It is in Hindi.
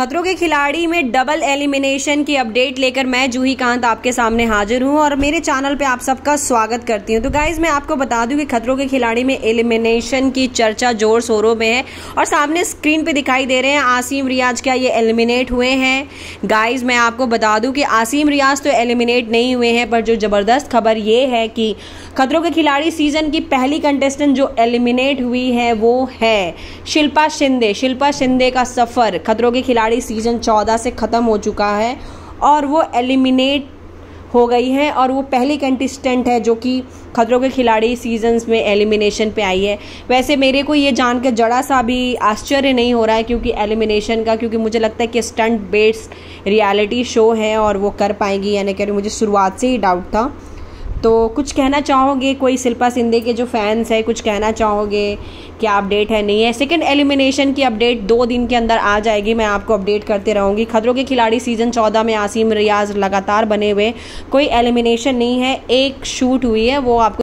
खतरों के खिलाड़ी में डबल एलिमिनेशन की अपडेट लेकर मैं जूही कांत आपके सामने हाजिर हूँ और मेरे चैनल पे आप सबका स्वागत करती हूँ। तो गाइज़ मैं आपको बता दूँ कि खतरों के खिलाड़ी में एलिमिनेशन की चर्चा ज़ोर शोरों में है और सामने स्क्रीन पे दिखाई दे रहे हैं आसिम रियाज, क्या ये एलिमिनेट हुए हैं? गाइज़ मैं आपको बता दूँ कि आसिम रियाज तो एलिमिनेट नहीं हुए हैं, पर जो ज़बरदस्त खबर ये है कि खतरों के खिलाड़ी सीज़न की पहली कंटेस्टेंट जो एलिमिनेट हुई है, वो है शिल्पा शिंदे। शिल्पा शिंदे का सफ़र खतरों के खिलाड़ी खिलाड़ी सीज़न चौदह से ख़त्म हो चुका है और वो एलिमिनेट हो गई है और वो पहली कंटेस्टेंट है जो कि खतरों के खिलाड़ी सीजन्स में एलिमिनेशन पे आई है। वैसे मेरे को ये जान के जड़ा सा भी आश्चर्य नहीं हो रहा है क्योंकि एलिमिनेशन का, क्योंकि मुझे लगता है कि स्टंट बेस्ड रियलिटी शो है और वो कर पाएँगी, यानी कि मुझे शुरुआत से ही डाउट था। तो कुछ कहना चाहोगे कोई शिल्पा सिंधे के जो फैंस है, कुछ कहना चाहोगे? क्या अपडेट है? नहीं है। सेकंड एलिमिनेशन की अपडेट दो दिन के अंदर आ जाएगी। मैं आपको अपडेट करते रहूँगी। खतरों के खिलाड़ी सीज़न चौदह में आसिम रियाज लगातार बने हुए। कोई एलिमिनेशन नहीं है। एक शूट हुई है, वो आपको